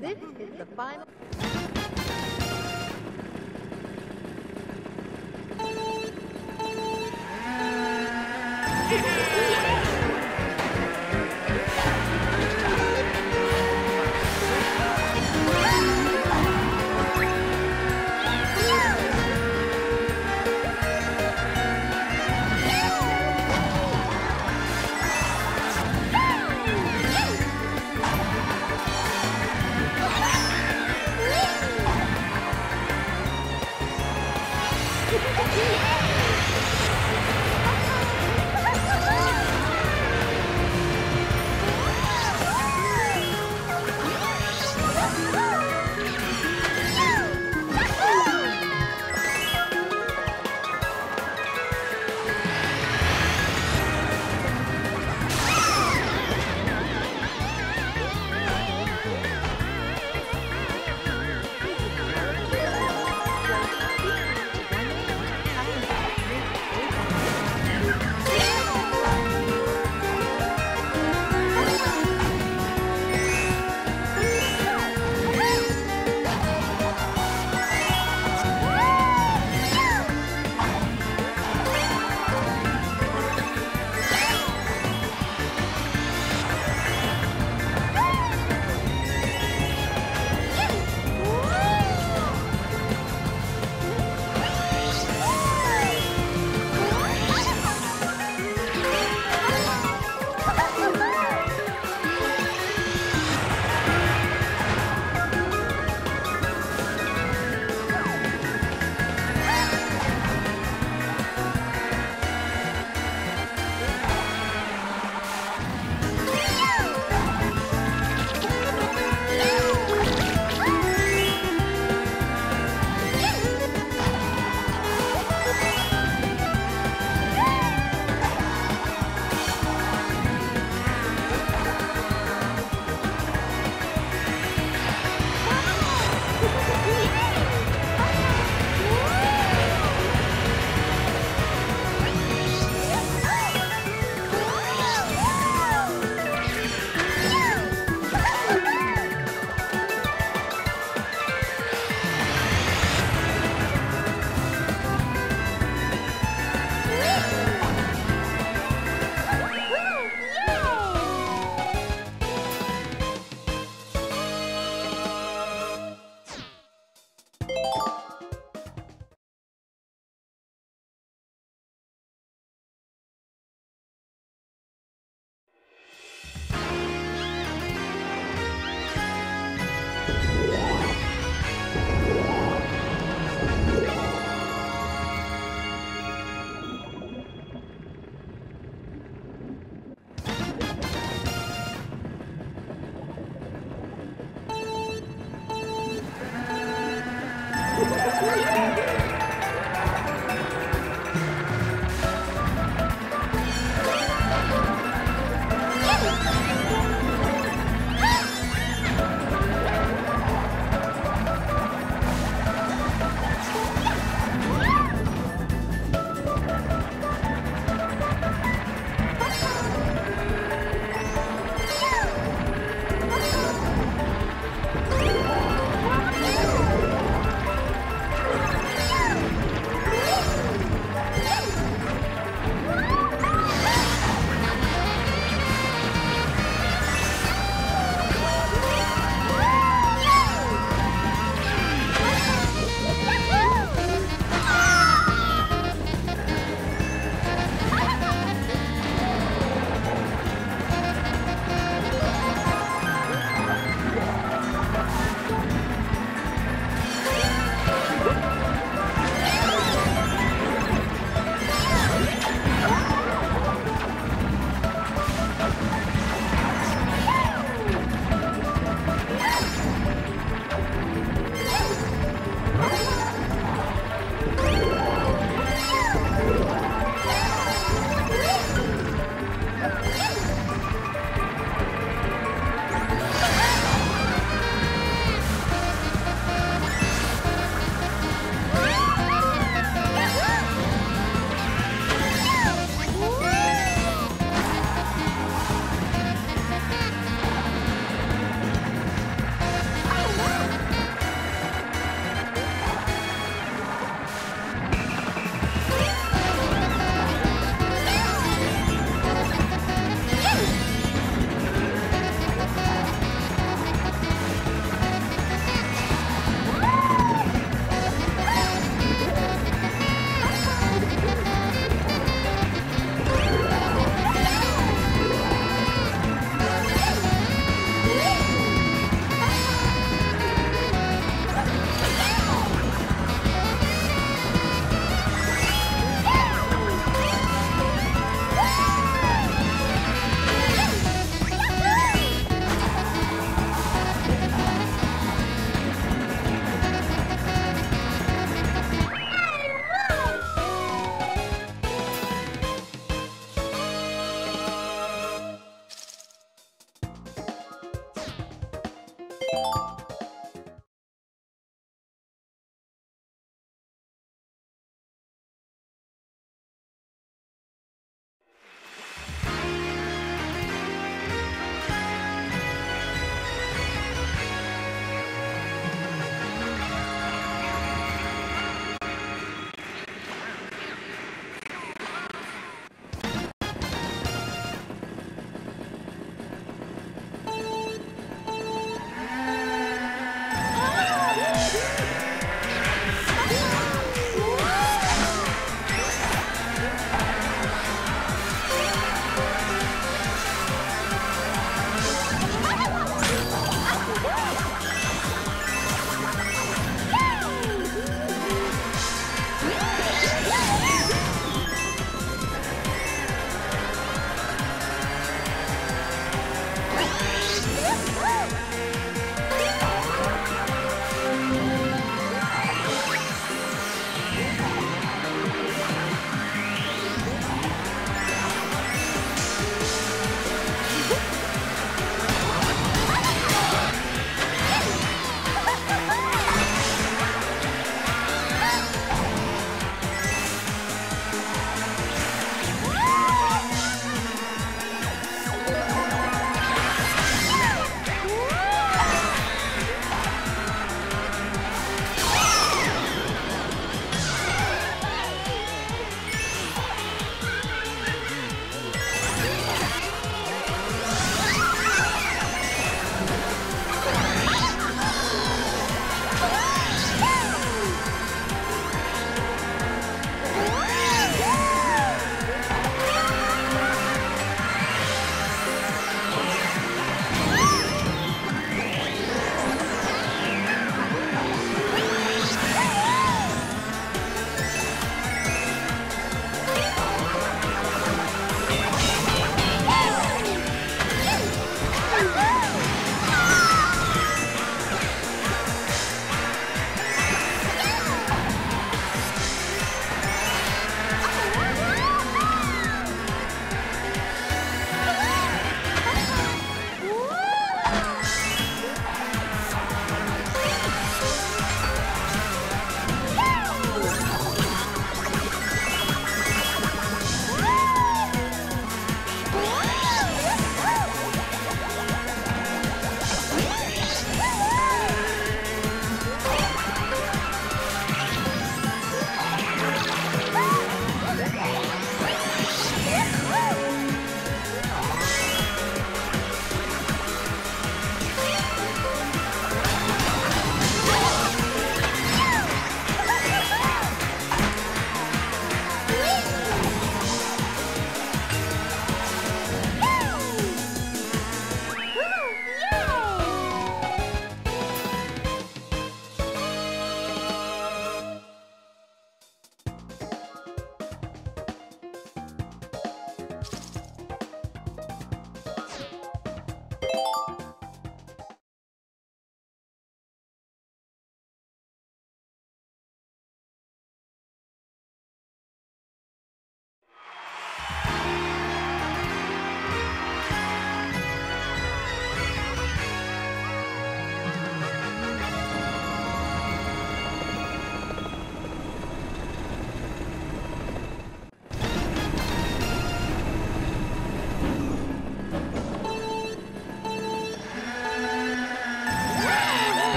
This is the final.